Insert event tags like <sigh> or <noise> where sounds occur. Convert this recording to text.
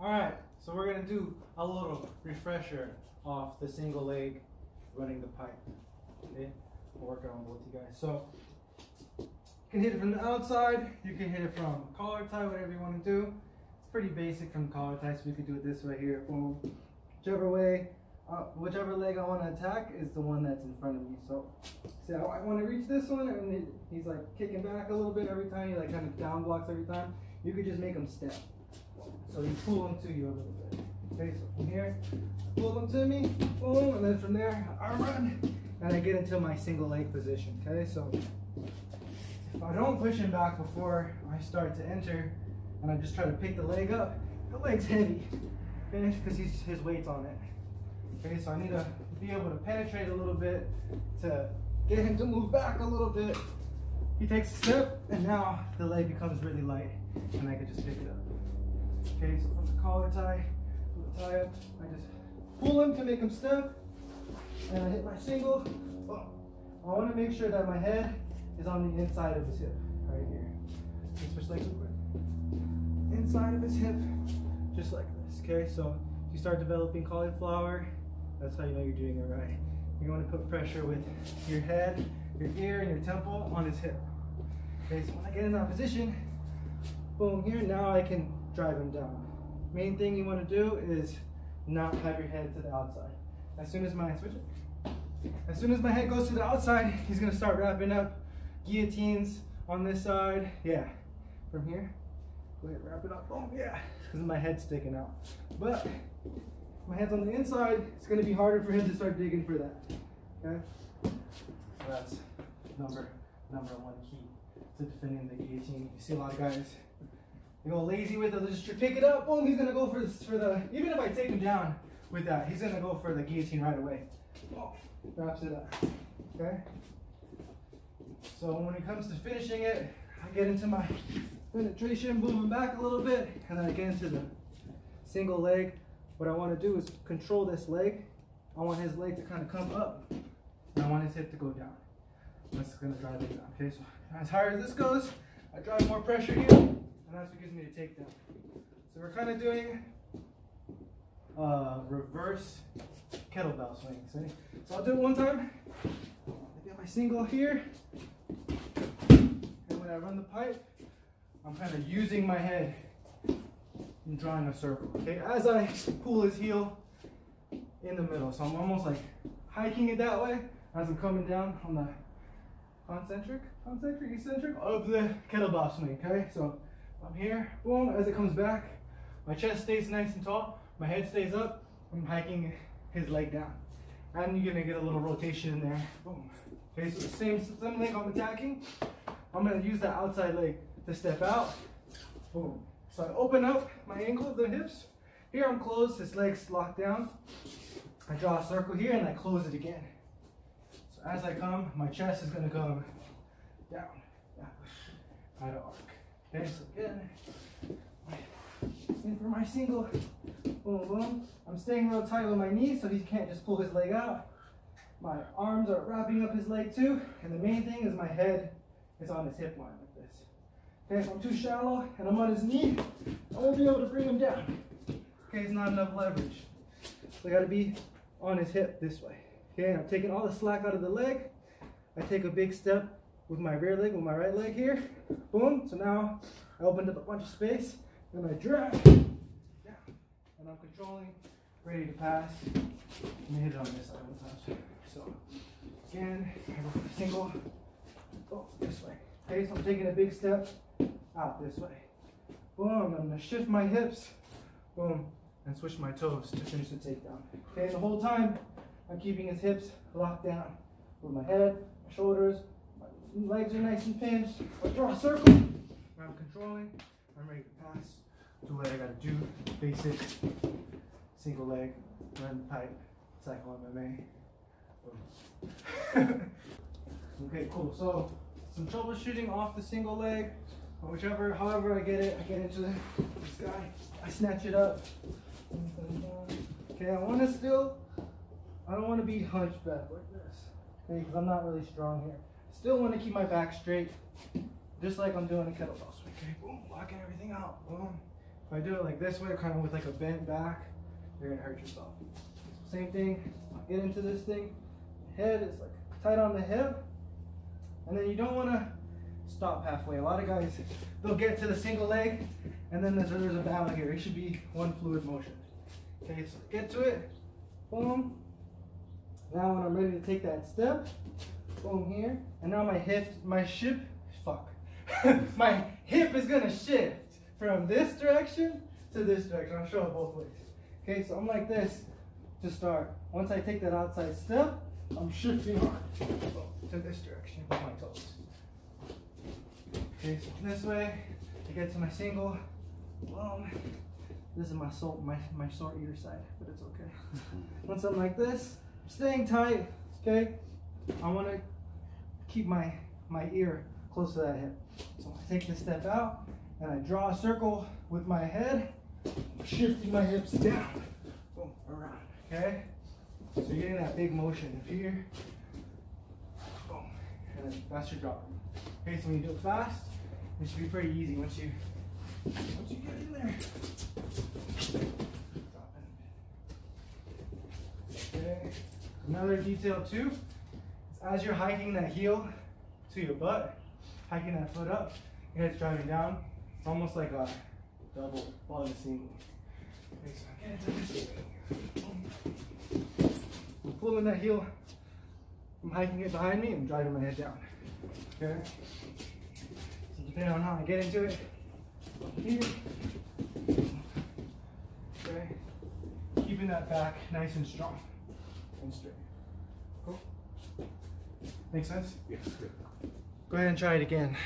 All right, so we're gonna do a little refresher off the single leg running the pipe. Okay, we'll work on both you guys. So you can hit it from the outside, you can hit it from collar tie, whatever you want to do. It's pretty basic from collar tie, so we could do it this way here. Boom. Whichever way, uh, whichever leg I want to attack is the one that's in front of me. So, see, I, I want to reach this one, and he's like kicking back a little bit every time. He like kind of down blocks every time. You could just make him step. So you pull him to you a little bit. Okay, so from here, pull him to me, boom, and then from there, I run, and I get into my single leg position. Okay, so if I don't push him back before I start to enter, and I just try to pick the leg up, the leg's heavy, okay, because he's his weight's on it. Okay, so I need to be able to penetrate a little bit to get him to move back a little bit. He takes a step, and now the leg becomes really light, and I can just pick it up. Okay, so from the collar tie, the tie up, I just pull him to make him step, and I hit my single. Oh, I want to make sure that my head is on the inside of his hip, right here. Let's switch legs quick. Inside of his hip, just like this. Okay, so if you start developing cauliflower, that's how you know you're doing it right. You want to put pressure with your head, your ear, and your temple on his hip. Okay, so when I get in that position, boom, here, now I can drive him down. Main thing you want to do is not have your head to the outside. As soon as my switch it, as soon as my head goes to the outside, he's gonna start wrapping up guillotines on this side. Yeah, from here, go ahead, wrap it up. Boom, yeah, because my head's sticking out. But my head's on the inside, it's gonna be harder for him to start digging for that. Okay, so that's number number one key to defending the guillotine. You see a lot of guys you go lazy with it, just pick it up, boom, he's gonna go for, for the, even if I take him down with that, he's gonna go for the guillotine right away. Oh, wraps it up, okay? So when it comes to finishing it, I get into my penetration, moving back a little bit, and then I get into the single leg. What I wanna do is control this leg. I want his leg to kind of come up, and I want his hip to go down. That's gonna drive it down, okay? So as high as this goes, I drive more pressure here, and that's what gives me the takedown. So we're kind of doing uh, reverse kettlebell swings. So I'll do it one time. I get my single here. And when I run the pipe, I'm kind of using my head and drawing a circle. Okay, as I pull his heel in the middle. So I'm almost like hiking it that way as I'm coming down on the concentric, concentric, eccentric of the kettlebell swing. Okay, so I'm here, boom, as it comes back, my chest stays nice and tall, my head stays up, I'm hiking his leg down. And you're gonna get a little rotation in there, boom. Okay, so the same, same leg I'm attacking, I'm gonna use the outside leg to step out, boom. So I open up my ankle the hips, here I'm closed, his leg's locked down. I draw a circle here and I close it again. So as I come, my chest is gonna come down, down, out of arc. Okay, so again, in for my single, boom, boom. I'm staying real tight with my knees so he can't just pull his leg out. My arms are wrapping up his leg too, and the main thing is my head is on his hip line like this. Okay, if I'm too shallow and I'm on his knee, I won't be able to bring him down. Okay, it's not enough leverage. So I gotta be on his hip this way. Okay, I'm taking all the slack out of the leg. I take a big step with my rear leg, with my right leg here. Boom. So now I opened up a bunch of space. Then I drag down. And I'm controlling, ready to pass. Me hit it on this side one time. So again, I go single. Oh, this way. Okay, so I'm taking a big step out this way. Boom, I'm gonna shift my hips. Boom, and switch my toes to finish the takedown. Okay, the whole time I'm keeping his hips locked down with my head, my shoulders, legs are nice and pinched. I draw a circle. I'm controlling. I'm ready to pass. Do what I gotta do. Basic. Single leg. Run the pipe. Saikou MMA. <laughs> okay, cool. So some troubleshooting off the single leg. Whichever, however I get it, I get into this guy. I snatch it up. Okay, I want to still, I don't want to be hunchback like this. Okay, because I'm not really strong here. Still want to keep my back straight, just like I'm doing a kettlebell swing. Okay, boom, blocking everything out. Boom. If I do it like this way, kind of with like a bent back, you're gonna hurt yourself. Same thing, get into this thing, head is like tight on the hip, and then you don't wanna stop halfway. A lot of guys, they'll get to the single leg, and then there's, there's a battle here. It should be one fluid motion. Okay, so get to it, boom. Now when I'm ready to take that step, boom here, and now my hip, my ship, fuck, <laughs> my hip is gonna shift from this direction to this direction. I'll show it both ways. Okay, so I'm like this to start. Once I take that outside step, I'm shifting on to this direction with my toes. Okay, so this way, I get to my single. Boom. This is my soul, my, my sore ear side, but it's okay. <laughs> Once I'm like this, I'm staying tight, okay? I wanna keep my, my ear close to that hip. So I take this step out, and I draw a circle with my head, shifting my hips down, boom, around, okay? So you're getting that big motion of here, boom, and then that's your drop. Okay, so when you do it fast, it should be pretty easy once you once you get in there. Okay. Another detail too as you're hiking that heel to your butt, hiking that foot up, your head's driving down. It's almost like a double in a single. I'm pulling that heel. I'm hiking it behind me. I'm driving my head down. Okay. So depending on how I get into it, here. Okay. Keeping that back nice and strong and straight. Cool. Make sense? Yes, good. Go ahead and try it again.